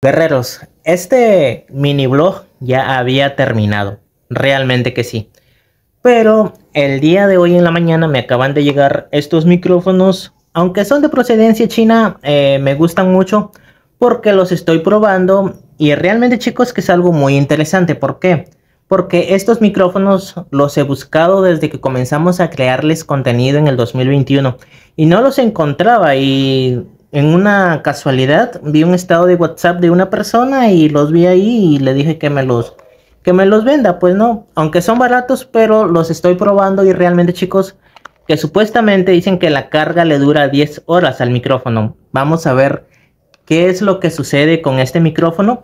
Guerreros, este mini blog ya había terminado, realmente que sí. Pero el día de hoy en la mañana me acaban de llegar estos micrófonos, aunque son de procedencia china, eh, me gustan mucho porque los estoy probando y realmente chicos que es algo muy interesante. ¿Por qué? Porque estos micrófonos los he buscado desde que comenzamos a crearles contenido en el 2021 y no los encontraba y en una casualidad vi un estado de WhatsApp de una persona y los vi ahí y le dije que me los que me los venda, pues no, aunque son baratos, pero los estoy probando y realmente chicos que supuestamente dicen que la carga le dura 10 horas al micrófono. Vamos a ver qué es lo que sucede con este micrófono.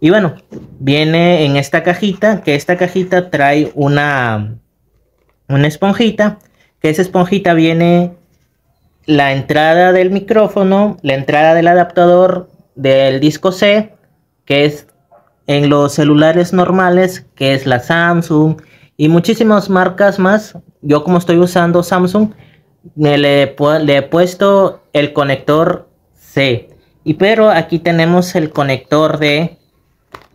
Y bueno, viene en esta cajita, que esta cajita trae una una esponjita, que esa esponjita viene la entrada del micrófono, la entrada del adaptador del disco C, que es en los celulares normales, que es la Samsung y muchísimas marcas más. Yo como estoy usando Samsung, le he puesto el conector C. Y pero aquí tenemos el conector de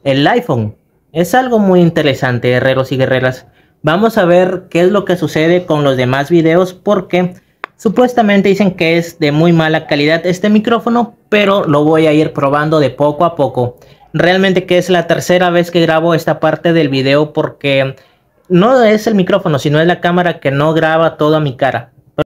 el iPhone. Es algo muy interesante, guerreros y guerreras. Vamos a ver qué es lo que sucede con los demás videos porque Supuestamente dicen que es de muy mala calidad este micrófono, pero lo voy a ir probando de poco a poco. Realmente que es la tercera vez que grabo esta parte del video porque no es el micrófono, sino es la cámara que no graba toda mi cara.